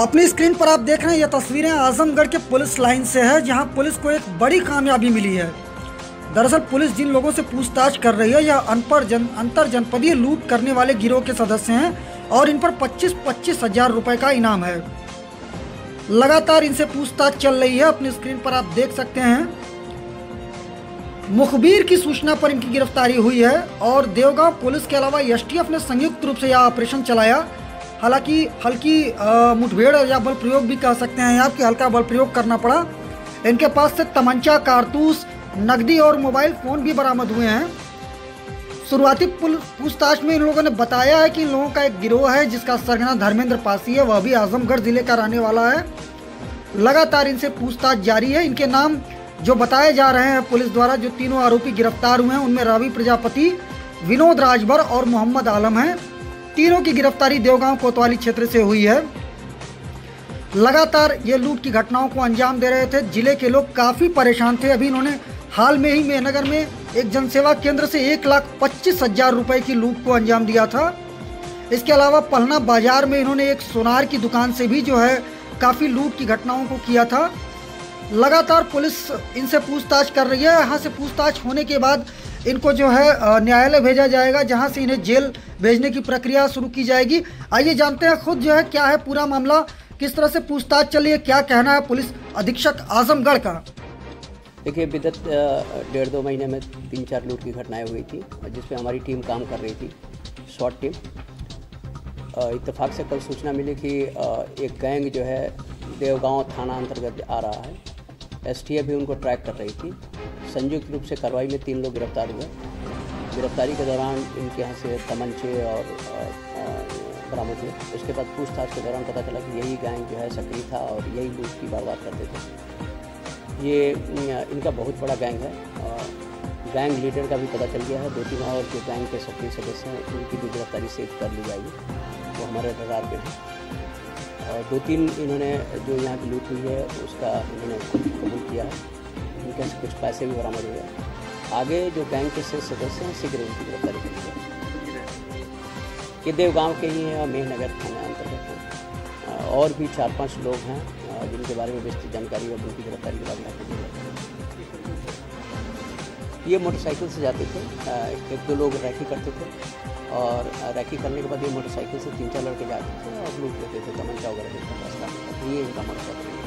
अपनी स्क्रीन पर आप देख रहे हैं ये तस्वीरें आजमगढ़ के पुलिस लाइन से है, जहाँ पुलिस को एक बड़ी कामयाबी मिली है। दरअसल पुलिस जिन लोगों से पूछताछ कर रही है यह अनपढ़ जन, अंतर जनपदीय लूट करने वाले गिरोह के सदस्य हैं, और इन पर पच्चीस पच्चीस हज़ार रुपए का इनाम है। लगातार इनसे पूछताछ चल रही है, अपनी स्क्रीन पर आप देख सकते हैं। मुखबिर की सूचना पर इनकी गिरफ्तारी हुई है, और देवगांव पुलिस के अलावा एसटीएफ ने संयुक्त रूप से यह ऑपरेशन चलाया। हालाँकि हल्की मुठभेड़ या बल प्रयोग भी कह सकते हैं। आप कि हल्का बल प्रयोग करना पड़ा। इनके पास से तमंचा, कारतूस नकदी और मोबाइल फ़ोन भी बरामद हुए हैं। शुरुआती पूछताछ में इन लोगों ने बताया है कि इन लोगों का एक गिरोह है, जिसका सरगना धर्मेंद्र पासी है। वह भी आजमगढ़ ज़िले का रहने वाला है। लगातार इनसे पूछताछ जारी है। इनके नाम जो बताए जा रहे हैं, पुलिस द्वारा जो तीनों आरोपी गिरफ़्तार हुए हैं, उनमें रवि प्रजापति, विनोद राजभर और मोहम्मद आलम हैं। तीनों की गिरफ्तारी देवगांव कोतवाली क्षेत्र से हुई है। लगातार ये लूट की घटनाओं को अंजाम दे रहे थे। ज़िले के लोग काफ़ी परेशान थे। अभी इन्होंने हाल में ही मेहनगर में एक जनसेवा केंद्र से एक लाख पच्चीस हज़ार रुपए की लूट को अंजाम दिया था। इसके अलावा पलना बाज़ार में इन्होंने एक सोनार की दुकान से भी जो है काफ़ी लूट की घटनाओं को किया था। लगातार पुलिस इनसे पूछताछ कर रही है। यहाँ से पूछताछ होने के बाद इनको जो है न्यायालय भेजा जाएगा, जहाँ से इन्हें जेल भेजने की प्रक्रिया शुरू की जाएगी। आइए जानते हैं खुद जो है, क्या है पूरा मामला, किस तरह से पूछताछ चली है, क्या कहना है पुलिस अधीक्षक आजमगढ़ का? देखिए, विगत डेढ़ दो महीने में तीन चार लूट की घटनाएँ हुई थी जिसमें हमारी टीम काम कर रही थी, शॉर्ट टीम। इतफाक़ से कल सूचना मिली कि एक गैंग जो है, देवगांव थाना अंतर्गत आ रहा है। एस भी उनको ट्रैक कर रही थी। संयुक्त रूप से कार्रवाई में तीन लोग गिरफ़्तार हुए। गिरफ्तारी के दौरान इनके यहाँ से तमंचे और बरामद हुए। उसके बाद पूछताछ के दौरान पता चला कि यही गैंग जो है सक्रिय था और यही लूट की वारदात करते थे। ये इनका बहुत बड़ा गैंग है। गैंग लीडर का भी पता चल गया है। दो तीन और जो गैंग के सक्रिय सदस्य हैं, उनकी भी गिरफ्तारी से कर ली जाएगी। वो हमारे रडार पे हैं। और दो तीन इन्होंने जो यहाँ की लूट हुई है, उसका इन्होंने कबूल किया है। इनके से कुछ पैसे भी बरामद हुए। आगे जो गैंग के शेष सदस्य हैं, शीघ्र उनकी गिरफ्तारी करेंगे ये देवगांव के ही हैं और मेहनगर थाना अंतर्गत हैं। और भी चार पाँच लोग हैं जिनके बारे में विस्तृत जानकारी और उनकी गिरफ्तारी के बाद यहाँ ये मोटरसाइकिल से जाते थे। एक दो लोग रैकी करते थे और रैकी करने के बाद ये मोटरसाइकिल से तीन चार लड़के जाते थे और लूट लेते थे तमंचा वगैरह ये इनका मोटरसाइकिल